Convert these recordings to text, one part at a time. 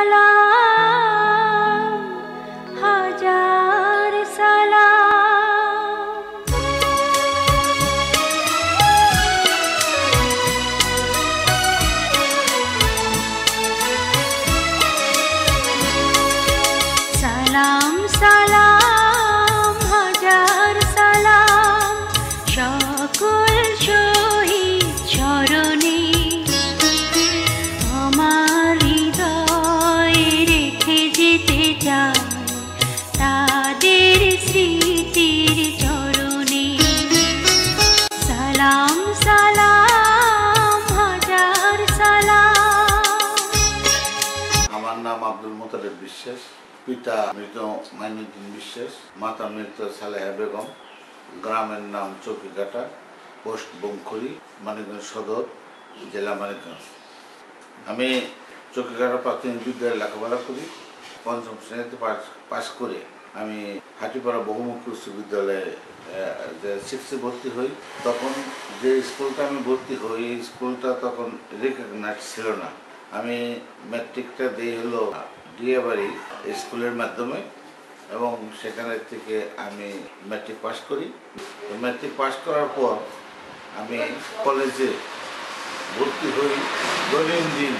সালাম স্মৃতির চরণে। সালাম সালাম আমার নাম আব্দুল মোতালেব বিশ্বাস, পিতা মৃত মাইনুদ্দিন বিশ্বাস, মাতা মৃত সালেহা বেগম, গ্রামের নাম চৌকিঘাটা পোস্ট বংখরি মানিকগঞ্জ সদর, জেলা মানিকগঞ্জ। আমি চৌকিঘাটা প্রাথমিক বিদ্যালয়ে লেখাপড়া করি, পঞ্চম শ্রেণীতে পাস করে আমি হাটিপাড়া বহুমুখী উচ্চ বিদ্যালয়ে যে সিক্সে ভর্তি হই, তখন যে স্কুলটা আমি ভর্তি হই, এই স্কুলটা তখন রিকগনাইজ ছিল না। আমি ম্যাট্রিকটা দিই হলো ডিয়াবাড়ি স্কুলের মাধ্যমে এবং সেখানে থেকে আমি ম্যাট্রিক পাস করি। ম্যাট্রিক পাস করার পর আমি কলেজে ভর্তি হই দৈনন্দিন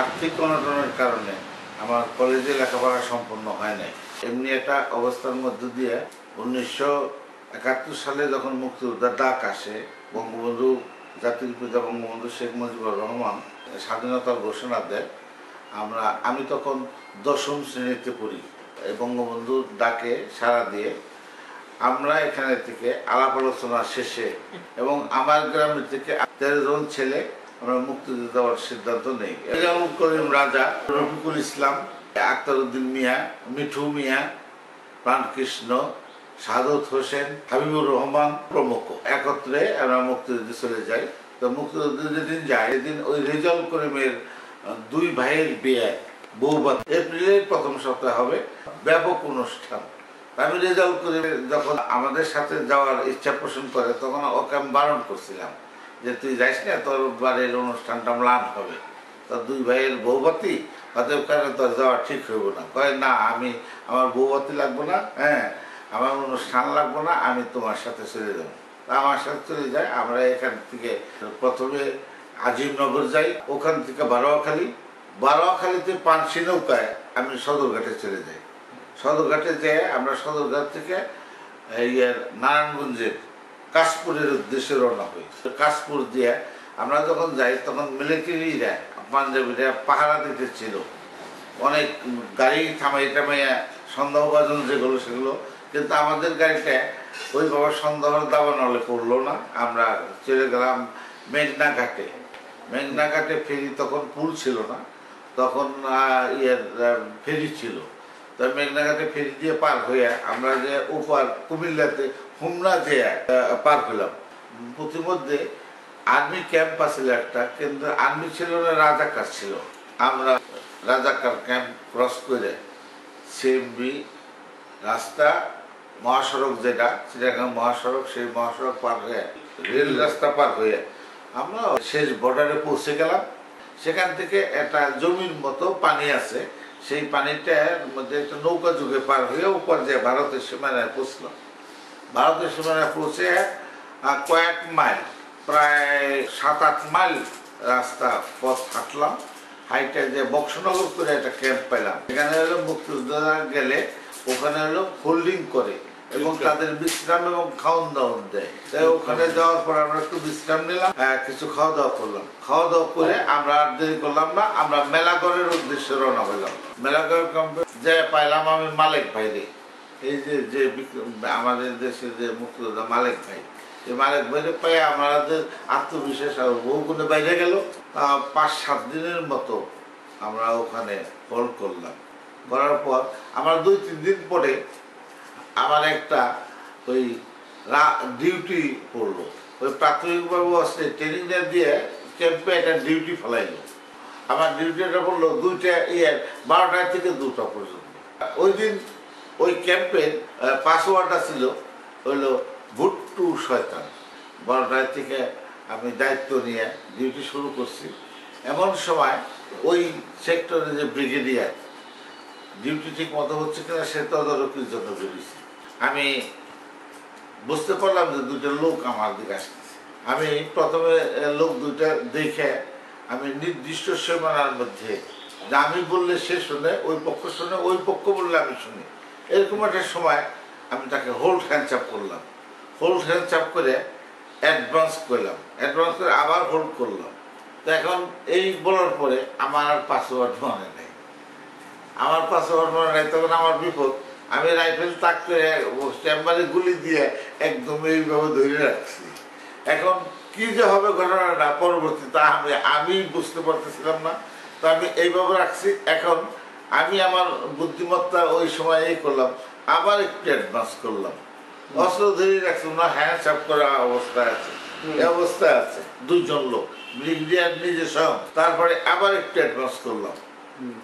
আর্থিক অনটনের কারণে। আমার কলেজে লেখাপড়া সম্পন্ন হয় নাই। এমনি একটা অবস্থার মধ্য দিয়ে উনিশশো একাত্তর সালে যখন মুক্তিযোদ্ধার ডাক আসে, বঙ্গবন্ধু, জাতির পিতা বঙ্গবন্ধু শেখ মুজিবুর রহমান স্বাধীনতার ঘোষণা দেয় আমরা, আমি তখন দশম শ্রেণীতে পড়ি। বঙ্গবন্ধুর ডাকে সাড়া দিয়ে, আমরা এখানে থেকে আলাপ আলোচনা শেষে এবং আমার গ্রামের থেকে তেরো জন ছেলে আমরা মুক্তিযুদ্ধ দেওয়ার সিদ্ধান্ত নেই। করিম রাজা রফিকুল ইসলাম আক্তার উদ্দিন মিয়া, মিঠু মিয়া প্রাণকৃষ্ণ সাদত হোসেন, হাবিবুর রহমান প্রমুখ। একত্রে আমরা মুক্তিযুদ্ধে চলে যাই। তো মুক্তিযুদ্ধ যেদিন যায় এদিন ওই রেজাউল করিমের দুই ভাইয়ের বিয়ে বৌবাদ এপ্রিলের প্রথম সপ্তাহে হবে। ব্যাপক অনুষ্ঠান। আমি রেজাল্ট করে যখন আমাদের সাথে যাওয়ার ইচ্ছা পোষণ করে, তখন ওকে আমি বারণ করছিলাম যে, তুই যাইস না, তোর বাড়ির অনুষ্ঠানটা ম্লান হবে। তোর দুই ভাইয়ের বৌবাতি অতএব কারণে তোর যাওয়া ঠিক হইব না। কয়, না, আমি, আমার বৌবাতি লাগবো না হ্যাঁ আমার অনুষ্ঠান লাগবো না, আমি তোমার সাথে চলে যাব। তা আমার সাথে চলে যায়, আমরা এখান থেকে প্রথমে আজিমনগর যাই, ওখান থেকে বারোয়াখালী। বারোয়াখালীতে পানসি নৌকায় আমি সদরঘাটে চলে যাই। সদরঘাটে যেয়ে আমরা সদরঘাট থেকে এই এর নারায়ণগঞ্জের কাশপুরের উদ্দেশ্যে রওনা হই। তো কাশপুর দিয়ে আমরা যখন যাই, তখন মিলিটারিরা পাঞ্জাবিরা পাহারা দিতে ছিল। অনেক গাড়ি থামাই টামাইয়া সন্দেহভাজন যেগুলো, সেগুলো। কিন্তু আমাদের গাড়িটা ওইভাবে সন্দেহের দাবানলে পড়ল না। আমরা চলে গেলাম মেঘনা ঘাটে। মেঘনা ঘাটে ফেরি তখন পুল ছিল না। তখন ইয়ের ফেরি ছিল। তো মেঘনাঘাটে ফেরি দিয়ে পার হইয়া আমরা যে উপর কুমিল্লাতে হুমনা দিয়ে পার হলাম প্রতিমধ্যে আর্মি ক্যাম্প আছিল একটা, কিন্তু আর্মি ছিল না, রাজাকার ছিল। আমরা রাজাকার ক্যাম্প ক্রস করে সিএমবি রাস্তা, মহাসড়ক যেটা সেটা মহাসড়ক, সেই মহাসড়ক পার হয়ে, রেল রাস্তা পার হয়ে আমরা শেষ বর্ডারে পৌঁছে গেলাম। সেখান থেকে একটা জমির মতো পানি আছে। সেই পানিটার মধ্যে একটা নৌকা যুগে পার হয়ে উপর যে ভারতের সীমানায় পৌঁছলাম ভারতের সীমানায় পৌঁছে কয়েক মাইল প্রায় সাত আট মাইল রাস্তা পথ হাঁটলাম। হাইটে যে বক্সনগর করে একটা ক্যাম্প পেলাম। এখানে হলো মুক্তিযোদ্ধারা গেলে ওখানে হলো হোল্ডিং করে এবং তাদের বিশ্রাম এবং খাওয়ান দাওয়ান দেয়। তাই ওখানে যাওয়ার পর আমরা একটু বিশ্রাম নিলাম আহ, কিছু খাওয়া দাওয়া করলাম। খাওয়া দাওয়া করে আমরা আর দেরি করলাম না আমরা মেলাগড়ের উদ্দেশ্যে রওনা হইলাম মেলাগড় ক্যাম্পে যে পাইলাম আমি মালিক ভাইরে। এই যে যে আমাদের দেশের যে মুক্তিযোদ্ধা মালিক ভাই। এই মালিক ভাইরে পেয়ে আমাদের আত্মবিশ্বাস আর বহুগুণে বাইরে গেল। পাঁচ, সাত দিনের মতো আমরা ওখানে হল করলাম। করার পর আমরা দুই, তিন দিন পরে আমার একটা ওই ডিউটি পড়ল। ওই প্রাথমিকভাবে আসলে ট্রেনিং দিয়ে ক্যাম্পে একটা ডিউটি ফেলাইলো। আমার ডিউটিটা পড়ল দুইটা ইয়ে বারোটা থেকে দুটা পর্যন্ত। ওই দিন ওই ক্যাম্পের পাসওয়ার্ডটা ছিল, হইল ভুট্টু শয়তান। বারোটায় থেকে আমি দায়িত্ব নিয়ে ডিউটি শুরু করছি। এমন সময় ওই সেক্টরে যে ব্রিগেডিয়ার, ডিউটি ঠিক মতো হচ্ছে কিনা সে তদারকির জন্য বেরিয়েছি। আমি বুঝতে পারলাম যে দুটো লোক আমার দিকে আসতেছে। আমি প্রথমে লোক দুইটা দেখে আমি নির্দিষ্ট সীমানার মধ্যে যে আমি বললে সে শুনে, ওই পক্ষ শুনে, ওই পক্ষ বললে আমি শুনি। এরকম একটা সময় আমি তাকে হোল্ড হ্যান্ড চাপ করলাম। হোল্ড হ্যান্ড চাপ করে অ্যাডভান্স করলাম। অ্যাডভান্স করে আবার হোল্ড করলাম। তো এখন এই বলার পরে আমার আর পাসওয়ার্ড মনে নেই। আমার পাসওয়ার্ড মনে নেই, তখন আমার বিপদ। আমি রাইফেল তাক করে চেম্বারে গুলি দিয়ে একদম এইভাবে ধরে রাখছি। এখন কি যে হবে ঘটনাটা পরবর্তী তা আমি আমি বুঝতে পারতেছিলাম না। তো আমি এইভাবে রাখছি। এখন আমি আমার বুদ্ধিমত্তা ওই সময় এই করলাম। আবার একটু অ্যাডভান্স করলাম। অস্ত্র ধরে রাখছি না হ্যান্ড চাপ করা অবস্থায় আছে। এই অবস্থায় আছে। দুজন লোক ব্রিগেডিয়ার নিজে সব তারপরে আবার একটু অ্যাডভান্স করলাম।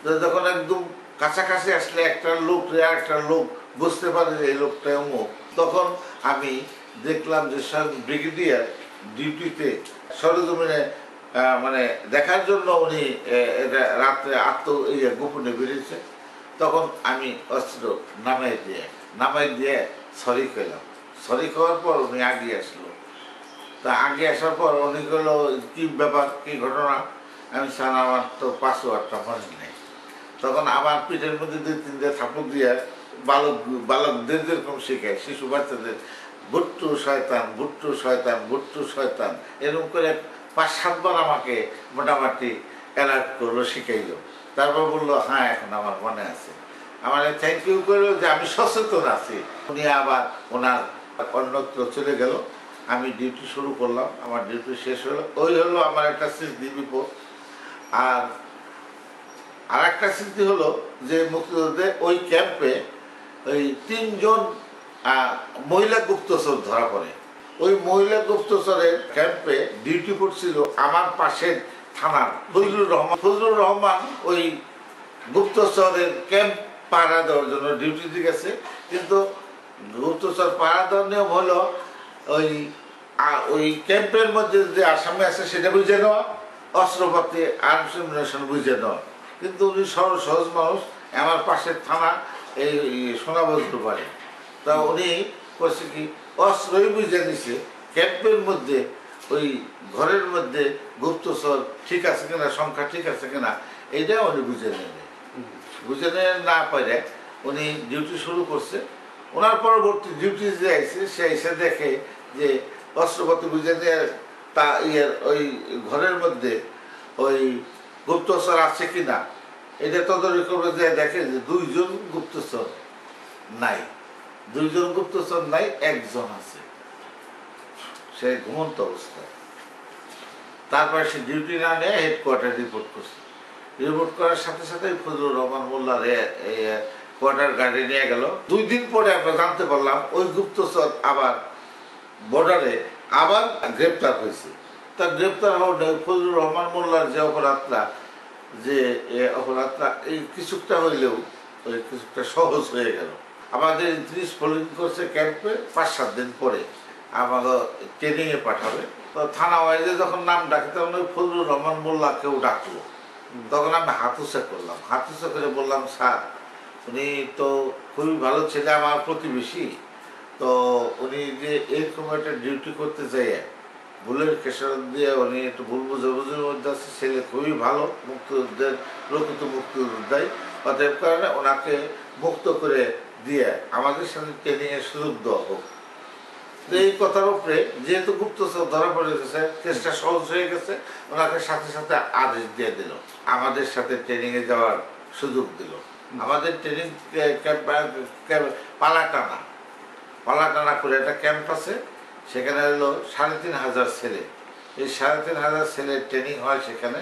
তো যখন একদম কাছাকাছি আসলে একটা লোক আর একটা লোক বুঝতে পারে যে এই লোকটা অমুক তখন আমি দেখলাম যে সব ব্রিগেডিয়ার ডিউটিতে সরজমিনে মানে দেখার জন্য উনি এটা রাত্রে আত্ম ইয়ে গোপনে বেরিয়েছে। তখন আমি অস্ত্র নামাই দিয়ে নামাই দিয়ে সরি খেলাম সরি খাওয়ার পর উনি আগে আসলো। তা আগে আসার পর উনি গেলো কি ব্যাপার? কি ঘটনা? আমি স্যার, আমার তো পাসওয়ার্ডটা মনে নেই। তখন আমার পিঠের মধ্যে দুই, তিনটে থাপড় দিয়ে বালক, বালকদের যেরকম শেখায়, শিশু বাচ্চাদের, ভুট্টু শয়তান ভুট্টু শয়তান ভুট্টু শয়তান এরকম করে পাঁচ, সাতবার আমাকে মোটামুটি অ্যালার্ট করল, শিখাইলো। তারপর বলল হ্যাঁ এখন আমার মনে আছে। আমার থ্যাংক ইউ করল যে আমি সচেতন আছি। উনি আবার ওনার অন্যত্র চলে গেল। আমি ডিউটি শুরু করলাম, আমার ডিউটি শেষ হলো। ওই হলো আমার একটা স্মৃতি বিপদ। আর আর একটা স্মৃতি হলো যে মুক্তিযুদ্ধে ওই ক্যাম্পে ওই তিনজন মহিলা গুপ্তচর ধরা পড়ে। ওই মহিলা গুপ্তচরের ক্যাম্পে ডিউটি করছিল আমার পাশের থানার ফজলুর রহমান। ফজলুর রহমান ওই গুপ্তচরের ক্যাম্প পাহারা দেওয়ার জন্য ডিউটিতে গেছে কিন্তু গুপ্তচর পাহারা দেওয়ার নিয়ম হলো ওই ওই ক্যাম্পের মধ্যে যে আসামি আছে সেটা বুঝে নেওয়া অস্ত্রপাতি আর্মসিমিনেশন বুঝে নেওয়া কিন্তু উনি সরল সহজ মানুষ, আমার পাশের থানা এই সোনা বলতে পারে তা উনি করছে কি, অস্ত্রই বুঝে নিছে, ক্যাম্পের মধ্যে, ওই ঘরের মধ্যে গুপ্তচর ঠিক আছে কিনা, সংখ্যা ঠিক আছে কিনা এইটা উনি বুঝে নেবে বুঝে নিয়ে না পারে উনি ডিউটি শুরু করছে। ওনার পরবর্তী ডিউটি যে আইছে, সে এসে দেখে যে অস্ত্রপাতি বুঝে নিয়ে তা ইয়ের ওই ঘরের মধ্যে ওই গুপ্তচর আছে কি না এটা তদারকি করবে যে দেখে যে দুইজন গুপ্তচর নাই। দুইজন গুপ্তচর নাই, একজন আছে। সে ঘুমন্ত অবস্থায়। তারপরে সে ডিউটি না নিয়ে হেডকোয়ার্টার রিপোর্ট করছে। রিপোর্ট করার সাথে সাথে ফজলুর রহমান মোল্লার কোয়ার্টার গার্ডে নিয়ে গেল। দুই দিন পরে আমরা জানতে পারলাম ওই গুপ্তচর আবার বর্ডারে আবার গ্রেপ্তার হয়েছে। তা গ্রেপ্তার হওয়ার ফজলুর রহমান মোল্লার যে অপরাধটা যে অপরাধটা, এই কিছুটা হইলেও, ওই কিছুটা সহজ হয়ে গেল। আমাদের ত্রিশ ফলিং করছে ক্যাম্পে পাঁচ সাত দিন পরে। আমাকে ট্রেনিংয়ে পাঠাবে। তো থানা ওয়াইজে যখন নাম ডাকে, তখন ওই ফজলুর রহমান মোল্লাকেও ডাকলো। তখন আমি হাতুসে করলাম। হাতুসে করে বললাম, স্যার, উনি তো খুবই ভালো ছেলে, আমার প্রতিবেশী। তো উনি যে এরকম একটা ডিউটি করতে চাই ভুলের কেশর দিয়ে উনি একটু ভুল বুঝাবুঝির মধ্যে আছে, ছেলে খুবই ভালো, মুক্তিযুদ্ধের, প্রকৃত মুক্তিযোদ্ধাই। অতএব কারণে ওনাকে মুক্ত করে দিয়ে আমাদের সাথে ট্রেনিংয়ের সুযোগ দেওয়া হোক। তো এই কথার উপরে যেহেতু গুপ্তচর ধরা পড়ে গেছে কেসটা সহজ হয়ে গেছে ওনাকে সাথে সাথে আদেশ দিয়ে দিল। আমাদের সাথে ট্রেনিং এ যাওয়ার সুযোগ দিল। আমাদের ট্রেনিং পালাটানা। পালাটানা করে একটা ক্যাম্প আছে সেখানে হলো সাড়ে তিন হাজার ছেলে। এই সাড়ে তিন হাজার ছেলের ট্রেনিং হয় সেখানে।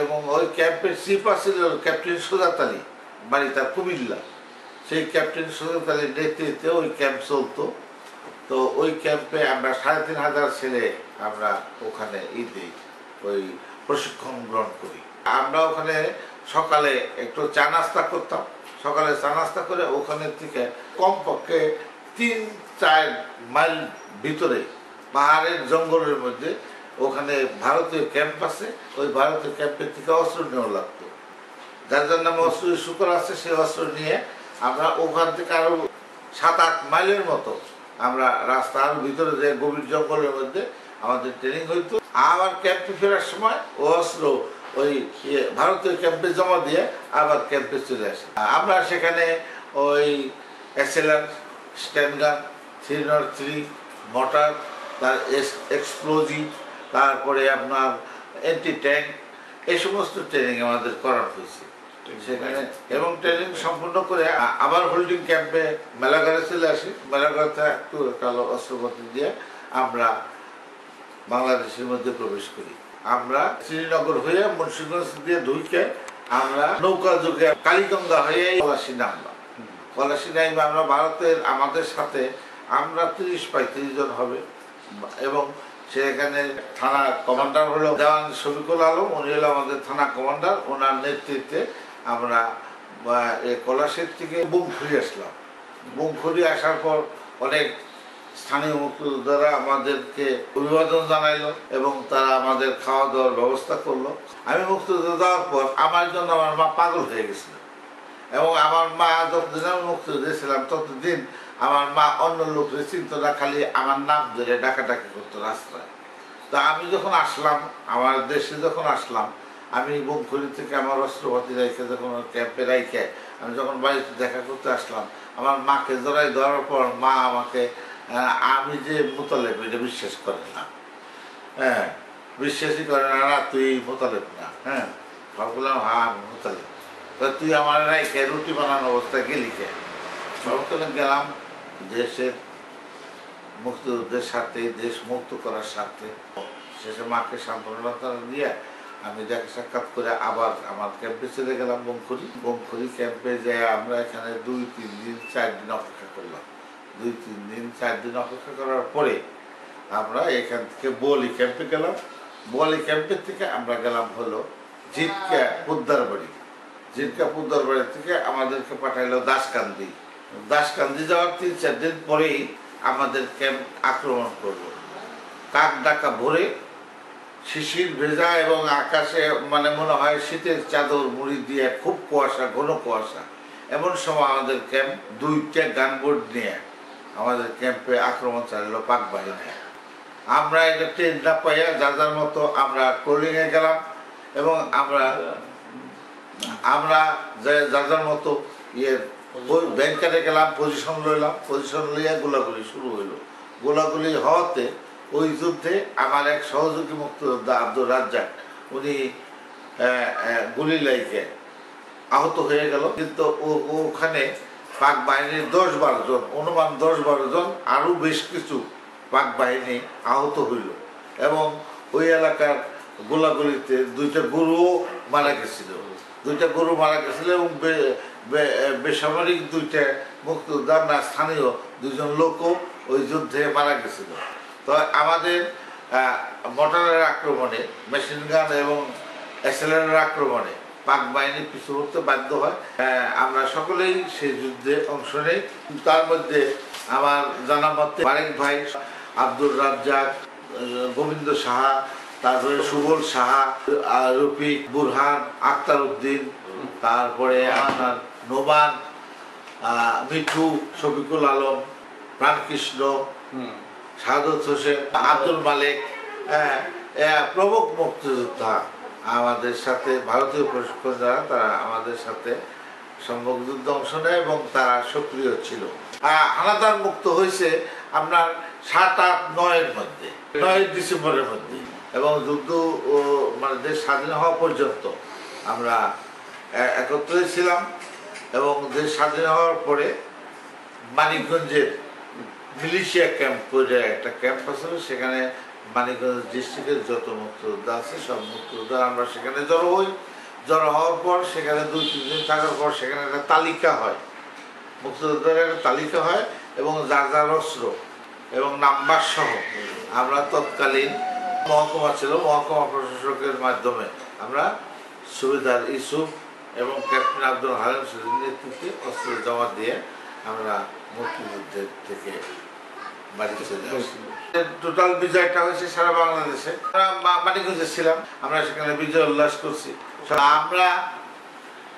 এবং ওই ক্যাম্পের চিফ ছিল ক্যাপ্টেন সুজাত আলী বাড়ি তার কুমিল্লা। সেই ক্যাপ্টেন সুজাত আলীর নেতৃত্বে ওই ক্যাম্প চলতো। তো ওই ক্যাম্পে আমরা সাড়ে তিন হাজার ছেলে আমরা ওখানে দিই, ওই প্রশিক্ষণ গ্রহণ করি। আমরা ওখানে সকালে একটু চা নাস্তা করতাম। সকালে চা নাস্তা করে ওখানে থেকে কমপক্ষে তিন চার মাইল ভিতরে পাহাড়ের জঙ্গলের মধ্যে ওখানে ভারতীয় ক্যাম্প আছে, ওই ভারতীয় ক্যাম্পের থেকে অস্ত্র নেওয়া লাগতো। যার যার নামে অস্ত্র ইস্যু করা আছে, সেই অস্ত্র নিয়ে আমরা ওখান থেকে আরও সাত আট মাইলের মতো আমরা রাস্তার ভিতরে যে গভীর জঙ্গলের মধ্যে আমাদের ট্রেনিং হইতো। আবার ক্যাম্পে ফেরার সময় ও অস্ত্র ওই ইয়ে ভারতীয় ক্যাম্পে জমা দিয়ে আবার ক্যাম্পে চলে আসে। আমরা সেখানে ওই SLR sten gun three not three mortar তার এক্সপ্লোজিভ তারপরে আপনার অ্যান্টি ট্যাঙ্ক এই সমস্ত ট্রেনিং আমাদের করা হয়েছে। সেখানে এবং ট্রেনিং সম্পূর্ণ করে আবার হোল্ডিং ক্যাম্পে মেলাঘরে চলে আসি। মেলাঘরতে একটু কালো অস্ত্রপত্র দিয়ে আমরা বাংলাদেশের মধ্যে প্রবেশ করি। আমরা শ্রীনগর হয়ে মুন্সিগঞ্জ দিয়ে ঢুকে আমরা নৌকা যুগে কালীগঙ্গা হয়ে পলাশি নামলাম। পলাশি নামে আমরা ভারতের আমাদের সাথে আমরা তিরিশ পঁয়ত্রিশ জন হবে। এবং সেখানে থানা কমান্ডার হলো দেওয়ান শফিকুল আলম উনি হলো আমাদের থানা কমান্ডার। ওনার নেতৃত্বে আমরা কলাশের থেকে বুমখুরি আসলাম। বুমখুরি আসার পর অনেক স্থানীয় মুক্তিযোদ্ধারা আমাদেরকে অভিবাদন জানাইলো এবং তারা আমাদের খাওয়া দাওয়ার ব্যবস্থা করল। আমি মুক্তিযুদ্ধ দেওয়ার পর আমার জন্য আমার মা পাগল হয়ে গেছিল এবং আমার মা যতদিন আমি মুক্তিযুদ্ধ ছিলাম, ততদিন আমার মা অন্য লোকের চিন্ত না খালি আমার নাম ধরে ডাকাডাকি করতো রাস্তায়। তো আমি যখন আসলাম, আমার দেশে যখন আসলাম আমি বংখলি থেকে আমার অস্ত্রপাতি রেখে যখন ক্যাম্পে রেখে আমি যখন বাড়িতে দেখা করতে আসলাম, আমার মাকে জড়াই ধরার পর মা আমাকে আমি যে মোতালেব, এটা বিশ্বাস করে না। হ্যাঁ বিশ্বাসই করে না না, তুই মোতালেব না। হ্যাঁ ভাবলাম হ্যাঁ আমি মোতালেব। তা তুই আমার রাইকে রুটি বানানো অবস্থায় গেলি কে? সর্বকালে গেলাম দেশের মুক্তিযুদ্ধের সাথে দেশ মুক্ত করার সাথে শেষে মাকে সান্ত্বনা দিয়ে আমি দেখা সাক্ষাৎ করে আবার আমার ক্যাম্পে চলে গেলাম বংখুরি বংখুরি ক্যাম্পে যে আমরা এখানে দুই, তিন দিন, চার দিন অপেক্ষা করলাম। দুই, তিন দিন, চার দিন অপেক্ষা করার পরে আমরা এখান থেকে বলি ক্যাম্পে গেলাম। বলি ক্যাম্পের থেকে আমরা গেলাম হলো জিটকা পুদ্দার বাড়ি জিটকা পুদ্দার বাড়ি থেকে আমাদেরকে পাঠাইলো দাসকান্দি। দাসকান্দি যাওয়ার তিন, চার দিন পরেই আমাদের ক্যাম্প আক্রমণ করল। কাক ডাকা ভরে শিশির ভেজা এবং আকাশে মানে মনে হয় শীতের চাদর মুড়ি দিয়ে খুব কুয়াশা, ঘন কুয়াশা। এমন সময় আমাদের ক্যাম্প দুইটা গানবোর্ড নিয়ে আমাদের ক্যাম্পে আক্রমণ চালালো, পাক বাহিনী। আমরা এটা ট্রেন না পাইয়া যার যার মতো আমরা ট্রোলিংয়ে গেলাম এবং আমরা আমরা যার যার মতো ইয়ে ব্যাংকারে গেলাম পজিশন লইলাম পজিশন লইয়া গোলাগুলি শুরু হইল। গোলাগুলি হওয়াতে ওই যুদ্ধে আমার এক সহযোগী মুক্তিযোদ্ধা আব্দুর রাজ্জাক, উনি গুলি লাইকে আহত হয়ে গেল। কিন্তু ওখানে পাক বাহিনীর দশ বারো জন, অনুমান দশ বারো জন, আরও বেশ কিছু পাক বাহিনী আহত হইল। এবং ওই এলাকার গোলাগুলিতে দুইটা গরুও মারা গেছিল। দুইটা গরু মারা গেছিল এবং বেসামরিক দুইটা মুক্তিযোদ্ধা না, স্থানীয় দুইজন লোকও ওই যুদ্ধে মারা গেছিল। তো আমাদের মোটরের আক্রমণে মেশিন গান এবং এসএলআরের আক্রমণে পাক বাহিনী পিছু হতে বাধ্য হয়। আমরা সকলেই সেই যুদ্ধে অংশ নেই। তার মধ্যে আমার জানা মতে বারেক ভাই, আব্দুর রাজ্জাক গোবিন্দ সাহা, তারপরে সুবল সাহা রফিক, বুরহান, আক্তার উদ্দিন, তারপরে আপনার নোমান মিঠু, শফিকুল আলম, প্রাণকৃষ্ণ সাদত হোসেন আব্দুল মালিক হ্যাঁ, প্রমুখ মুক্তিযোদ্ধা আমাদের সাথে ভারতীয় প্রশিক্ষণ যারা তারা আমাদের সাথে সম্মুখ যুদ্ধে অংশ নেয় এবং তারা সক্রিয় ছিল। হানাদার মুক্ত হয়েছে আপনার সাত আট নয়ের মধ্যে নয় ডিসেম্বরের মধ্যে এবং যুদ্ধ মানে দেশ স্বাধীন হওয়া পর্যন্ত আমরা একত্রে ছিলাম এবং দেশ স্বাধীন হওয়ার পরে মানিকগঞ্জের মিলিশিয়া ক্যাম্প করে একটা ক্যাম্প আছে, সেখানে মানিকগঞ্জ ডিস্ট্রিক্টের যত মুক্তিযোদ্ধা আছে, সব মুক্তিযোদ্ধা আমরা সেখানে জড়ো হই। জড়ো হওয়ার পর সেখানে দুই, তিন দিন থাকার পর সেখানে একটা তালিকা হয়। মুক্তিযোদ্ধার একটা তালিকা হয় এবং যার যার অস্ত্র এবং নাম্বার সহ আমরা তৎকালীন মহকুমা ছিল মহকুমা প্রশাসকের মাধ্যমে আমরা সুবিধার ইসুফ এবং ক্যাপ্টেন আব্দুল হালিম নেতৃত্বে অস্ত্র জমা দিয়ে আমরা মুক্তিযুদ্ধের থেকে বাড়ি চলে টোটাল বিজয়টা হয়েছে সারা বাংলাদেশে মানিকগঞ্জে ছিলাম। আমরা সেখানে বিজয় উল্লাস করছি। আমরা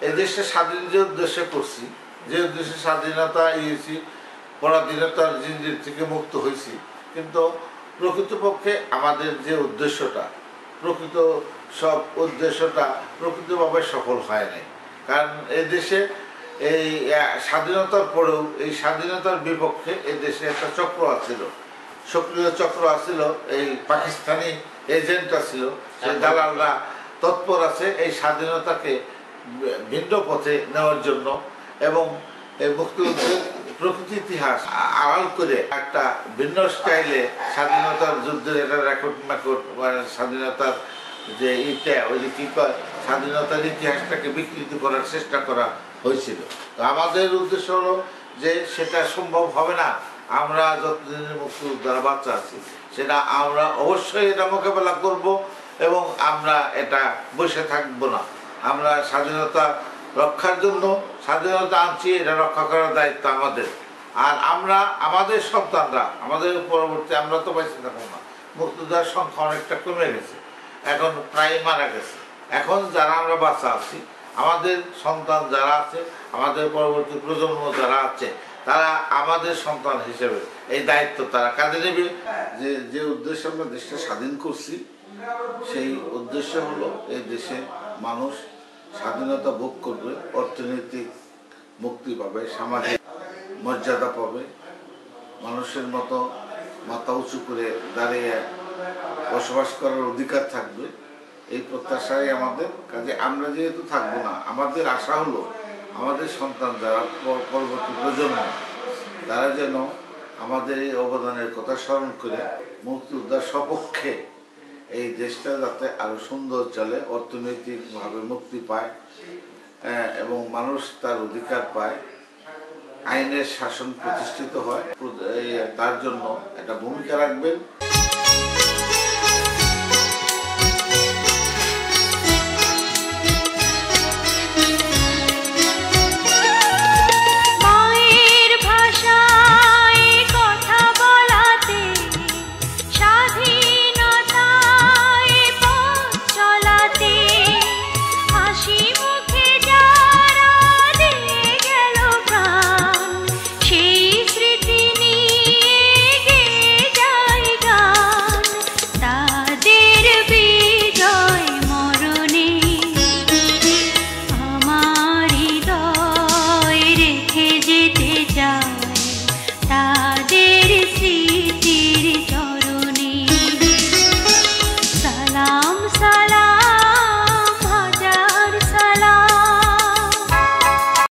এদেশে স্বাধীন যে উদ্দেশ্যে করছি। যে উদ্দেশ্যে স্বাধীনতা ইয়েছি, পরাধীনতার জিঞ্জির থেকে মুক্ত হয়েছি। কিন্তু প্রকৃতপক্ষে আমাদের যে উদ্দেশ্যটা, প্রকৃত সব উদ্দেশ্যটা প্রকৃতভাবে সফল হয় নাই। কারণ এই দেশে এই স্বাধীনতার পরেও এই স্বাধীনতার বিপক্ষে এই দেশে একটা চক্র আছিল। সক্রিয় চক্র আছিল এই পাকিস্তানি এজেন্ট আছিল সেই দালালরা তৎপর আছে এই স্বাধীনতাকে ভিন্ন পথে নেওয়ার জন্য এবং এই মুক্তিযুদ্ধের প্রকৃতি ইতিহাস আড়াল করে একটা ভিন্ন স্টাইলে স্বাধীনতার যুদ্ধের একটা রেকর্ড ম্যাকর্ড মানে স্বাধীনতার যে ইটা ওই যে কি স্বাধীনতার ইতিহাসটাকে বিকৃত করার চেষ্টা করা হয়েছিল। তো আমাদের উদ্দেশ্য হলো যে সেটা সম্ভব হবে না। আমরা যতদিনের যতদিন মুক্তিযোদ্ধারা বাচ্চা আছি, সেটা আমরা অবশ্যই এটা মোকাবেলা করব এবং আমরা এটা বসে থাকব না। আমরা স্বাধীনতা রক্ষার জন্য, স্বাধীনতা আনছি, এটা রক্ষা করার দায়িত্ব আমাদের। আর আমরা, আমাদের সন্তানরা, আমাদের পরবর্তী আমরা তো বেঁচে থাকব না মুক্তিযোদ্ধার সংখ্যা অনেকটা কমে গেছে। এখন প্রায় মারা গেছে। এখন যারা আমরা বাচ্চা আছি আমাদের সন্তান যারা আছে, আমাদের পরবর্তী প্রজন্ম যারা আছে, তারা আমাদের সন্তান হিসেবে এই দায়িত্ব তারা কাঁধে নেবে। যে যে উদ্দেশ্যে আমরা দেশটা স্বাধীন করছি, সেই উদ্দেশ্য হলো এই দেশে মানুষ স্বাধীনতা ভোগ করবে, অর্থনৈতিক মুক্তি পাবে, সামাজিক মর্যাদা পাবে, মানুষের মতো মাথা উঁচু করে দাঁড়িয়ে বসবাস করার অধিকার থাকবে। এই প্রত্যাশাই আমাদের। কাজে আমরা যেহেতু থাকব না আমাদের আশা হলো আমাদের সন্তান যারা পর- পরবর্তী প্রজন্ম তারা যেন আমাদের এই অবদানের কথা স্মরণ করে মুক্তিযোদ্ধার সপক্ষে এই দেশটা যাতে আরও সুন্দর চলে অর্থনৈতিকভাবে মুক্তি পায় আহ, এবং মানুষ তার অধিকার পায় আইনের শাসন প্রতিষ্ঠিত হয় তার জন্য একটা ভূমিকা রাখবেন।